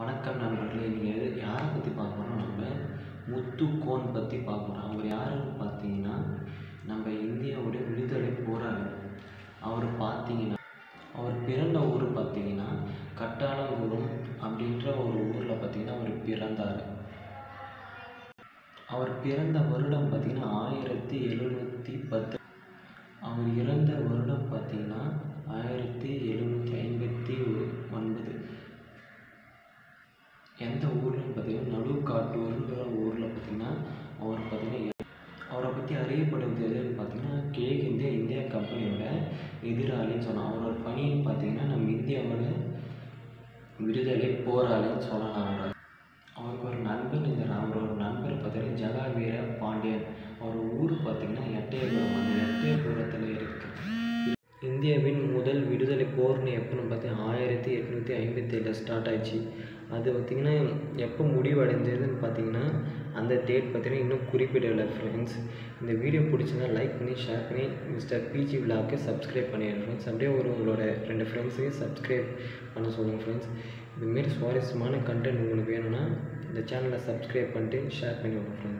வணக்கம் நண்பர்களே நீங்கள் யாரை பற்றி பார்க்க போகிறோம் நம்ம முத்துக்கோன் பற்றி பார்க்க போகிறோம் அவர் யாருன்னு பார்த்தீங்கன்னா நம்ம இந்தியாவுடைய விடுதலை போராளி. அவர் பார்த்தீங்கன்னா அவர் பிறந்த ஊர் பார்த்தீங்கன்னா கட்டாளங்குளம் அப்படின்ற ஒரு ஊரில் பார்த்தீங்கன்னா அவர் பிறந்தார். அவர் பிறந்த வருடம் பார்த்திங்கன்னா ஆயிரத்தி எழுநூற்றி பத்து எந்த ஊர்லன்னு பார்த்தீங்கன்னா நடுக்காட்டூர்ன்ற ஊரில் பார்த்தீங்கன்னா அவர் பார்த்தீங்கன்னா அவரை பற்றி அறியப்படுவது எதுன்னு பார்த்தீங்கன்னா கிழக்கு இந்தியா இந்தியா கம்பெனியோட எதிராளின்னு சொன்னால் அவரோட பணின்னு பார்த்தீங்கன்னா நம்ம இந்தியாவோட விடுதலை போராளின்னு சொல்லலாம் அவரை. அவருக்கு ஒரு நண்பன் இருந்தார். அவரோட நண்பர் பார்த்தீங்கன்னா ஜகாவீர பாண்டியன். அவர் ஊர் பார்த்தீங்கன்னா எட்டயபுரம். போர்னு எப்போன்னு பார்த்தீங்கன்னா ஆயிரத்தி எட்நூற்றி ஐம்பத்தி ஏழில் ஸ்டார்ட் ஆச்சு அது பார்த்திங்கன்னா எப்போ முடிவடைஞ்சதுன்னு பார்த்தீங்கன்னா அந்த டேட் பார்த்தீங்கன்னா இன்னும் குறிப்பிடலை ஃப்ரெண்ட்ஸ் இந்த வீடியோ பிடிச்சிருந்தா லைக் பண்ணி ஷேர் பண்ணி மிஸ்டர் பிஜி விழாக்கு சப்ஸ்கிரைப் பண்ணிடுங்க ஃப்ரெண்ட்ஸ் அப்படியே ஒரு உங்களோட ரெண்டு ஃப்ரெண்ட்ஸையும் சப்ஸ்கிரைப் பண்ண சொல்லுங்கள் ஃப்ரெண்ட்ஸ் இதுமாரி சுவாரஸ்யமான கண்டென்ட் உங்களுக்கு வேணும்னா இந்த சேனலை சப்ஸ்கிரைப் பண்ணிட்டு ஷேர் பண்ணி விடுங்க ஃப்ரெண்ட்ஸ்